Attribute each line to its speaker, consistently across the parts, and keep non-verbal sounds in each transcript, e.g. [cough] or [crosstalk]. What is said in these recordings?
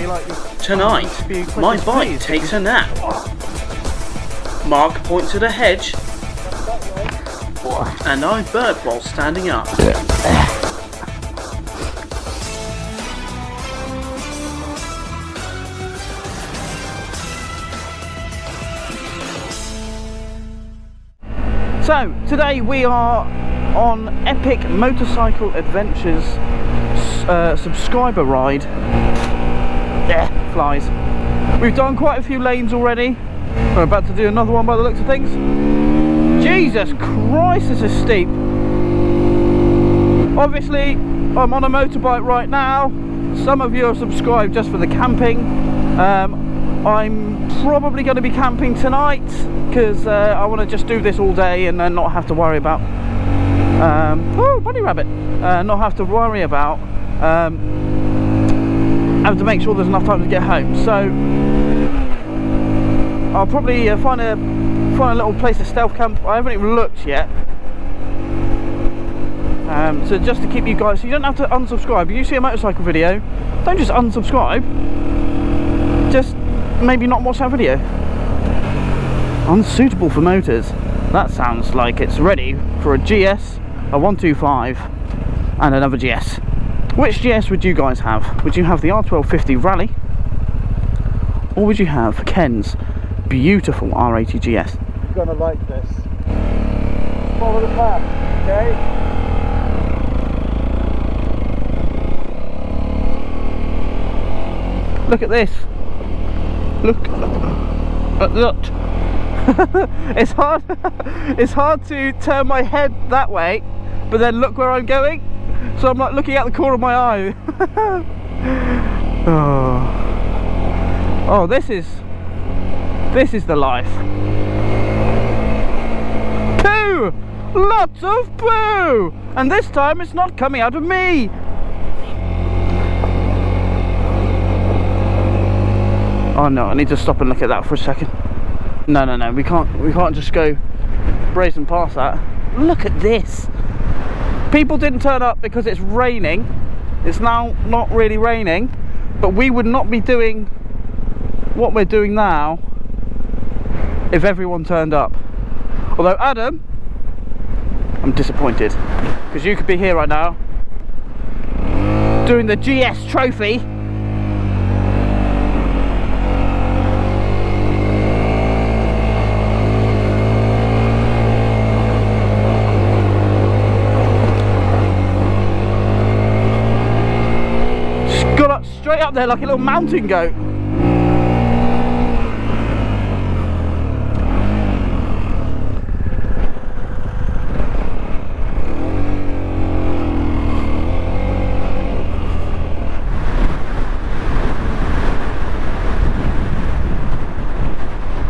Speaker 1: be like
Speaker 2: Tonight, my bike takes a nap. Mark points at a hedge, and I burp while standing up.
Speaker 1: So, today we are on Epic Motorcycle Adventures uh, subscriber ride. Yeah, flies. We've done quite a few lanes already. We're about to do another one by the looks of things. Jesus Christ, this is steep. Obviously, I'm on a motorbike right now. Some of you are subscribed just for the camping. Um, I'm probably going to be camping tonight because uh, I want to just do this all day and then not have to worry about. Um, oh, bunny rabbit! Uh, not have to worry about um, having to make sure there's enough time to get home. So I'll probably uh, find a find a little place to stealth camp. I haven't even looked yet. Um, so just to keep you guys, so you don't have to unsubscribe. If you see a motorcycle video, don't just unsubscribe. Just maybe not watch that video. Unsuitable for motors. That sounds like it's ready for a GS, a 125, and another GS. Which GS would you guys have? Would you have the R1250 Rally? Or would you have Ken's beautiful R80 GS?
Speaker 3: You're gonna like this. Follow the path, okay?
Speaker 1: Look at this. Look at that. [laughs] it's hard [laughs] it's hard to turn my head that way, but then look where I'm going. So I'm like looking out the corner of my eye. [laughs] oh. oh, this is this is the life. Poo! Lots of poo! And this time it's not coming out of me. Oh no, I need to stop and look at that for a second. No, no, no, we can't. We can't just go brazen past that. Look at this. People didn't turn up because it's raining. It's now not really raining, but we would not be doing what we're doing now if everyone turned up. Although Adam, I'm disappointed because you could be here right now doing the GS trophy. Just got up there like a little mountain goat.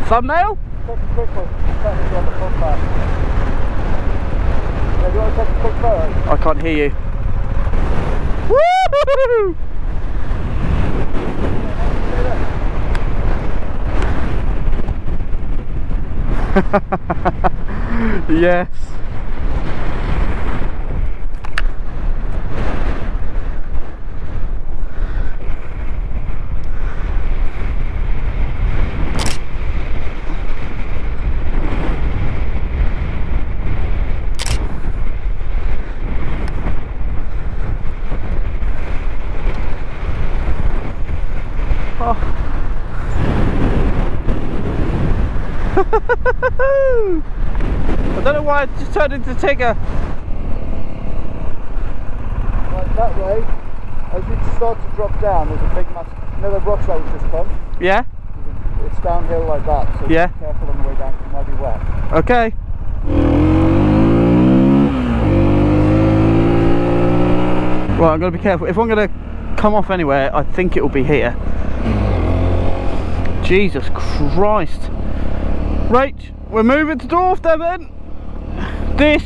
Speaker 1: Thumbnail?
Speaker 3: Take a quick one. Technically on the footpath. Yeah, do you want to take a quick photo?
Speaker 1: I can't hear you. Woo! [laughs] yes. [laughs] I don't know why I just turned into Tigger.
Speaker 3: Right, that way, as you start to drop down, there's a big mass. You know the rocks that we've just come?
Speaker 1: Yeah?
Speaker 3: It's downhill like that, so
Speaker 1: Yeah.
Speaker 3: be careful on the way down, it might be wet.
Speaker 1: Okay. Well, I'm going to be careful. If I'm going to come off anywhere, I think it will be here. Jesus Christ. Right, we're moving to Dorf, Devon. This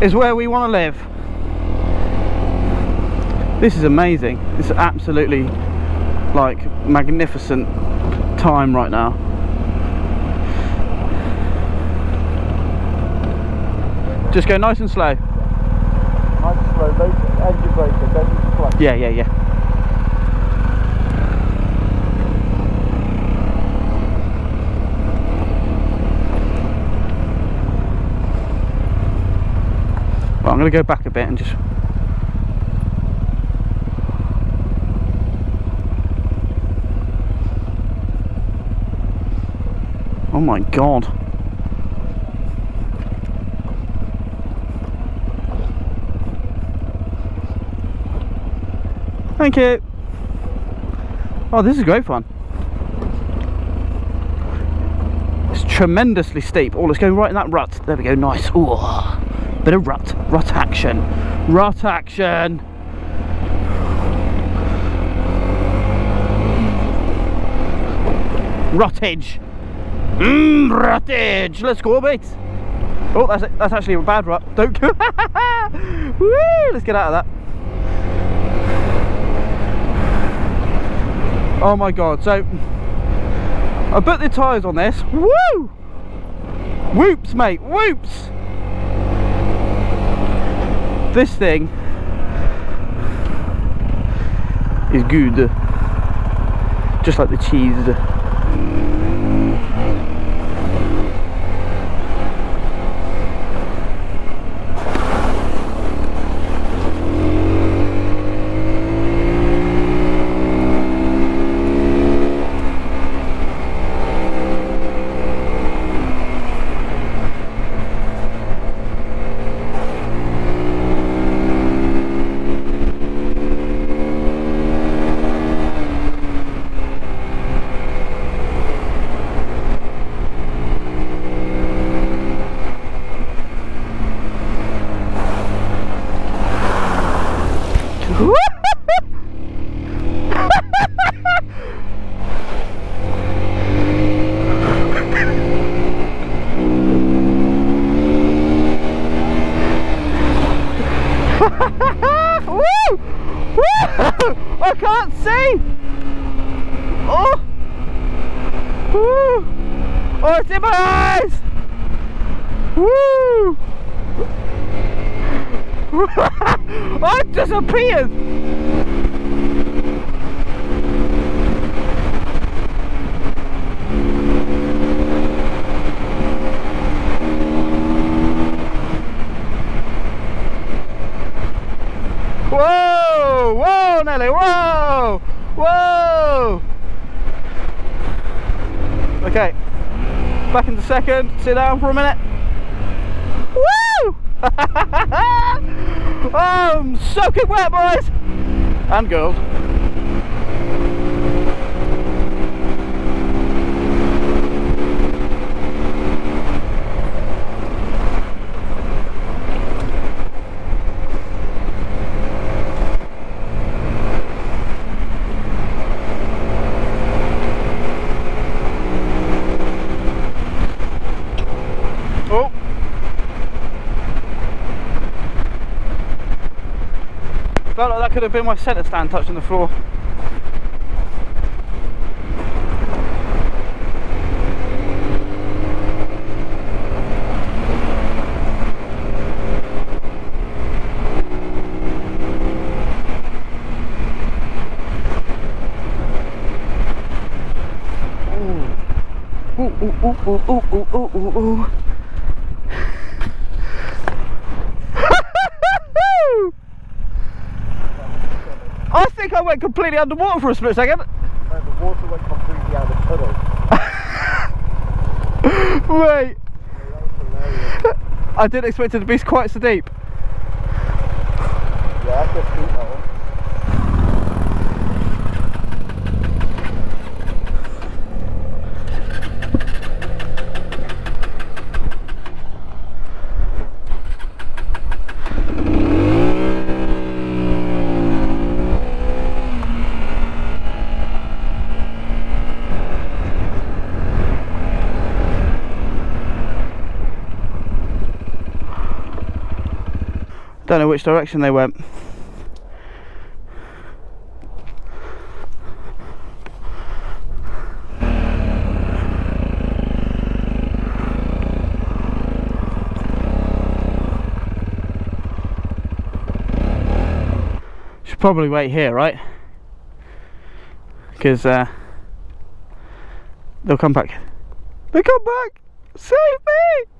Speaker 1: is where we want to live. This is amazing. It's absolutely like magnificent time right now. Just go nice and slow.
Speaker 3: Nice and slow, low engine brake, don't use clutch.
Speaker 1: Yeah, yeah, yeah. I'm going to go back a bit and just. Oh my god. Thank you. Oh, this is great fun. It's tremendously steep. Oh, let's go right in that rut. There we go, nice. Ooh, bit of rut, rut action, rut action. Ruttage. Mmm, ruttage. Let's go, mate. Oh, that's that's actually a bad rut. Don't go. [laughs] Woo! Let's get out of that. Oh my god. So I put the tyres on this. Woo! Whoops, mate. Whoops. This thing is good. Just like the cheese. Woo! Woo! I can't see! Oh! Woo! [laughs] Oh, it's in my eyes! Woo! I disappeared! Whoa! Whoa, Nelly! Whoa! Whoa! Okay, back into second. Sit down for a minute. Woo! [laughs] Um, I'm soaking wet, boys and girls. Oh. Felt like that could have been my centre stand touching the floor. Ooh, ooh, ooh, ooh, ooh, ooh, ooh, ooh, ooh. I think I went completely underwater for a split second.
Speaker 3: And the water went completely out of the puddle. [laughs]
Speaker 1: Wait,
Speaker 3: That.
Speaker 1: I didn't expect it to be quite so deep.
Speaker 3: Yeah,
Speaker 1: Don't know which direction they went. Should probably wait here, right? Because uh, they'll come back. They come back! Save me!